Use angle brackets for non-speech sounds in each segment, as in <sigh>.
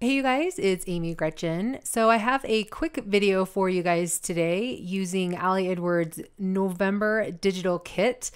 Hey you guys, it's Amy Gretchen. So I have a quick video for you guys today using Ali Edwards November Digital Kit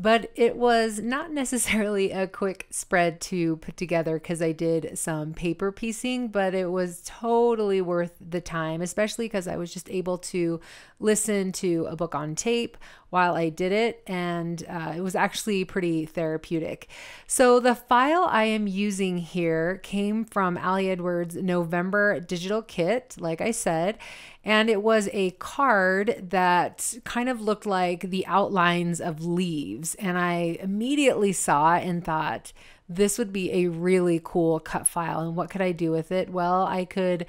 but it was not necessarily a quick spread to put together because I did some paper piecing, but it was totally worth the time, especially because I was just able to listen to a book on tape while I did it, and uh, it was actually pretty therapeutic. So, the file I am using here came from Ali Edwards' November digital kit, like I said, and it was a card that kind of looked like the outlines of leaves. And I immediately saw and thought, this would be a really cool cut file. And what could I do with it? Well, I could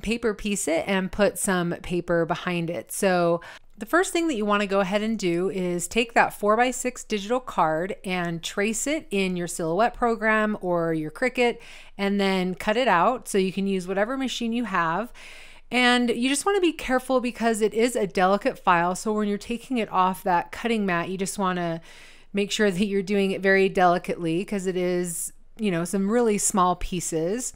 paper piece it and put some paper behind it. So the first thing that you want to go ahead and do is take that 4x6 digital card and trace it in your Silhouette program or your Cricut and then cut it out so you can use whatever machine you have. And you just want to be careful because it is a delicate file. So when you're taking it off that cutting mat, you just want to make sure that you're doing it very delicately because it is, you know, some really small pieces.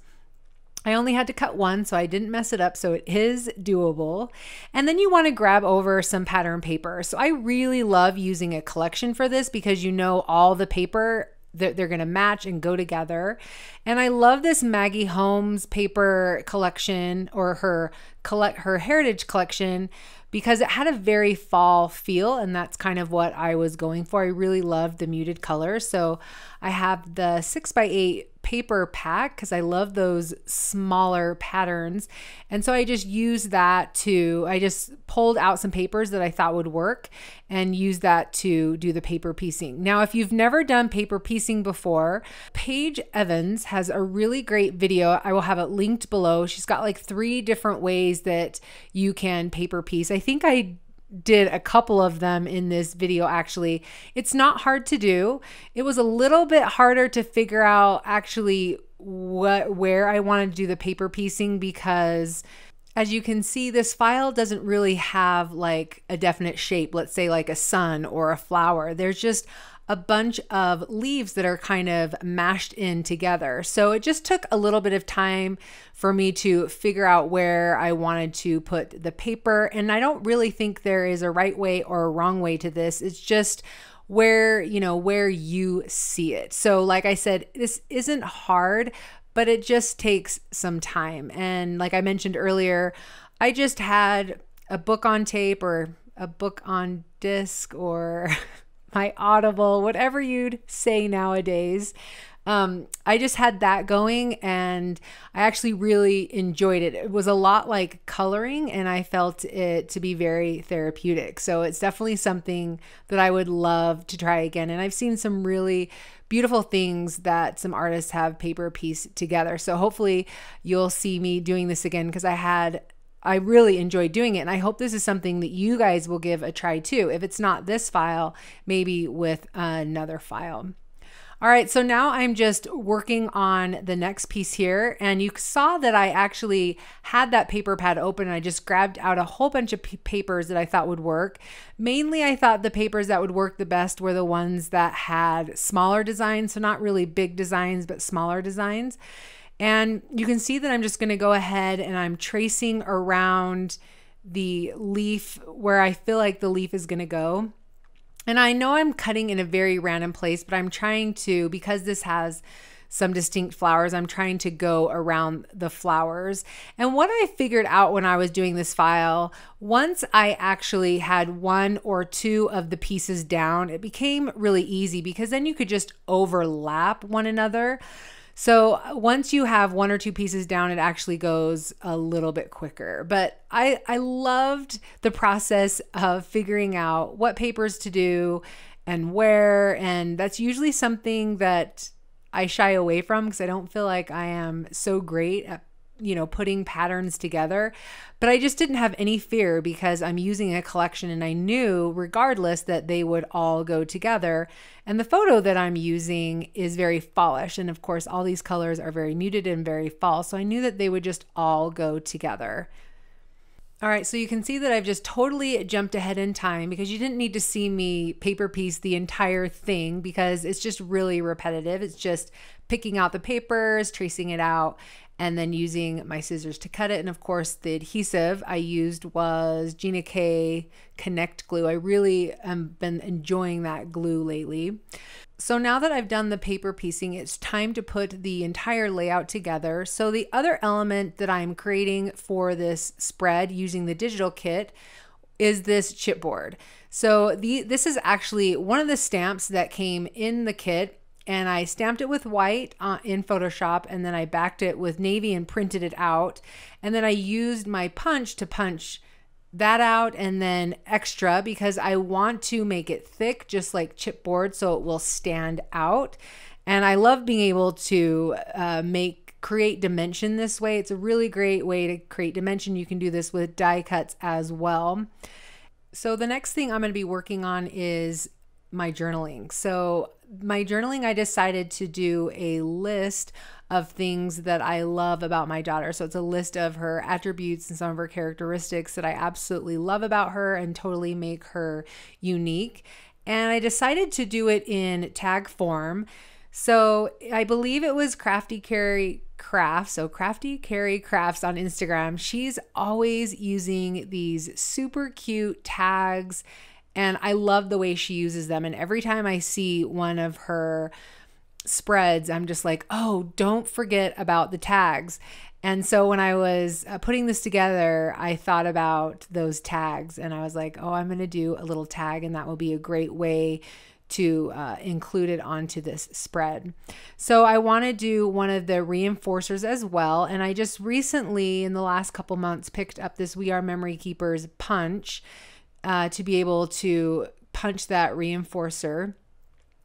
I only had to cut one, so I didn't mess it up. So it is doable. And then you want to grab over some pattern paper. So I really love using a collection for this because you know all the paper they're, they're going to match and go together. And I love this Maggie Holmes paper collection or her collect her heritage collection because it had a very fall feel and that's kind of what I was going for. I really loved the muted colors. So I have the 6 by 8 paper pack because I love those smaller patterns. And so I just used that to, I just pulled out some papers that I thought would work and used that to do the paper piecing. Now, if you've never done paper piecing before, Paige Evans has a really great video. I will have it linked below. She's got like three different ways that you can paper piece. I think I did a couple of them in this video actually. It's not hard to do. It was a little bit harder to figure out actually what where I wanted to do the paper piecing because as you can see, this file doesn't really have like a definite shape, let's say like a sun or a flower. There's just a bunch of leaves that are kind of mashed in together. So it just took a little bit of time for me to figure out where I wanted to put the paper. And I don't really think there is a right way or a wrong way to this. It's just where, you know, where you see it. So like I said, this isn't hard, but it just takes some time. And like I mentioned earlier, I just had a book on tape or a book on disc or <laughs> my Audible, whatever you'd say nowadays. Um, I just had that going and I actually really enjoyed it. It was a lot like coloring and I felt it to be very therapeutic. So it's definitely something that I would love to try again. And I've seen some really beautiful things that some artists have paper piece together. So hopefully you'll see me doing this again because I had I really enjoy doing it. And I hope this is something that you guys will give a try too. If it's not this file, maybe with another file. All right, so now I'm just working on the next piece here. And you saw that I actually had that paper pad open and I just grabbed out a whole bunch of papers that I thought would work. Mainly, I thought the papers that would work the best were the ones that had smaller designs. So not really big designs, but smaller designs. And you can see that I'm just going to go ahead and I'm tracing around the leaf where I feel like the leaf is going to go. And I know I'm cutting in a very random place, but I'm trying to, because this has some distinct flowers, I'm trying to go around the flowers. And what I figured out when I was doing this file, once I actually had one or two of the pieces down, it became really easy because then you could just overlap one another. So uh, once you have one or two pieces down, it actually goes a little bit quicker. But I, I loved the process of figuring out what papers to do and where. And that's usually something that I shy away from because I don't feel like I am so great at you know, putting patterns together. But I just didn't have any fear because I'm using a collection and I knew, regardless, that they would all go together. And the photo that I'm using is very fallish. And of course, all these colors are very muted and very fall. So I knew that they would just all go together. All right, so you can see that I've just totally jumped ahead in time because you didn't need to see me paper piece the entire thing because it's just really repetitive. It's just picking out the papers, tracing it out, and then using my scissors to cut it. And of course, the adhesive I used was Gina K Connect Glue. I really have been enjoying that glue lately. So now that I've done the paper piecing, it's time to put the entire layout together. So the other element that I'm creating for this spread using the digital kit is this chipboard. So the this is actually one of the stamps that came in the kit and I stamped it with white uh, in Photoshop and then I backed it with navy and printed it out. And then I used my punch to punch that out and then extra because I want to make it thick, just like chipboard, so it will stand out. And I love being able to uh, make create dimension this way. It's a really great way to create dimension. You can do this with die cuts as well. So the next thing I'm going to be working on is my journaling. So my journaling, I decided to do a list of things that I love about my daughter. So it's a list of her attributes and some of her characteristics that I absolutely love about her and totally make her unique. And I decided to do it in tag form. So I believe it was Crafty Carrie Crafts. So Crafty Carrie Crafts on Instagram. She's always using these super cute tags. And I love the way she uses them. And every time I see one of her spreads, I'm just like, oh, don't forget about the tags. And so when I was uh, putting this together, I thought about those tags and I was like, oh, I'm going to do a little tag, and that will be a great way to uh, include it onto this spread. So I want to do one of the reinforcers as well. And I just recently, in the last couple months, picked up this We Are Memory Keepers punch uh, to be able to punch that reinforcer.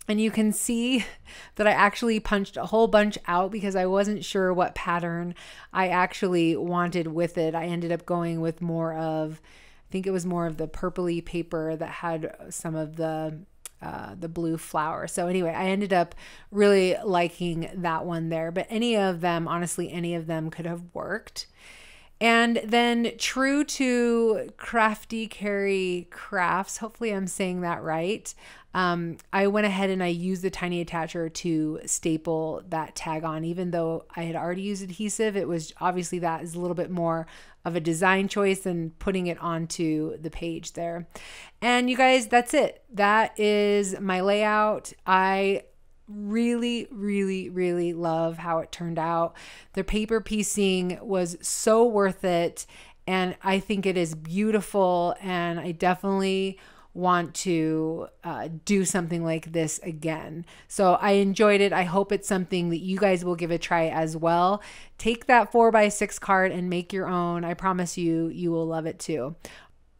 And you can see <laughs> that I actually punched a whole bunch out because I wasn't sure what pattern I actually wanted with it. I ended up going with more of, I think it was more of the purpley paper that had some of the uh, the blue flower. So anyway, I ended up really liking that one there. But any of them, honestly, any of them could have worked. And then, true to Crafty Carrie Crafts, hopefully I'm saying that right. Um, I went ahead and I used the tiny attacher to staple that tag on. Even though I had already used adhesive, it was obviously that is a little bit more of a design choice than putting it onto the page there. And you guys, that's it. That is my layout. I really, really, really love how it turned out. The paper piecing was so worth it. And I think it is beautiful. And I definitely want to uh, do something like this again. So I enjoyed it. I hope it's something that you guys will give a try as well. Take that four by six card and make your own. I promise you, you will love it too.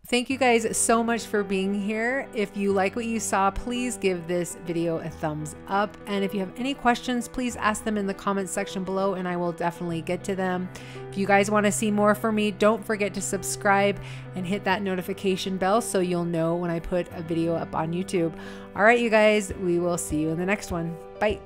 Thank you guys so much for being here. If you like what you saw, please give this video a thumbs up. And if you have any questions, please ask them in the comments section below and I will definitely get to them. If you guys want to see more from me, don't forget to subscribe and hit that notification bell so you'll know when I put a video up on YouTube. All right, you guys, we will see you in the next one. Bye.